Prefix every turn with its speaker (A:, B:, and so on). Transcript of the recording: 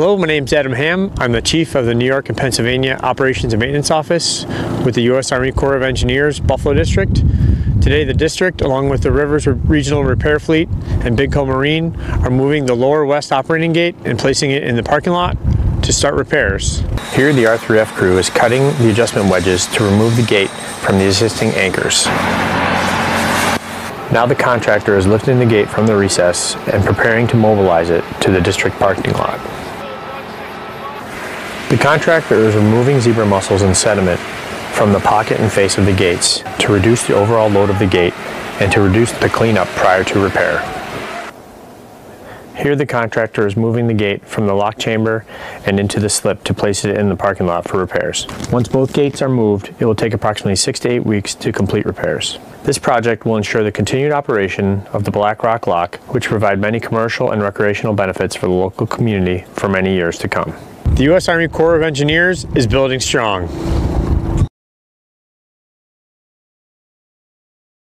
A: Hello, my name is Adam Ham. I'm the Chief of the New York and Pennsylvania Operations and Maintenance Office with the U.S. Army Corps of Engineers Buffalo District. Today the district, along with the Rivers Regional Repair Fleet and BIDCO Marine, are moving the lower west operating gate and placing it in the parking lot to start repairs. Here the R3F crew is cutting the adjustment wedges to remove the gate from the existing anchors. Now the contractor is lifting the gate from the recess and preparing to mobilize it to the district parking lot. The contractor is removing zebra mussels and sediment from the pocket and face of the gates to reduce the overall load of the gate and to reduce the cleanup prior to repair. Here the contractor is moving the gate from the lock chamber and into the slip to place it in the parking lot for repairs. Once both gates are moved, it will take approximately six to eight weeks to complete repairs. This project will ensure the continued operation of the Black Rock Lock, which provide many commercial and recreational benefits for the local community for many years to come. The U.S. Army Corps of Engineers is building strong.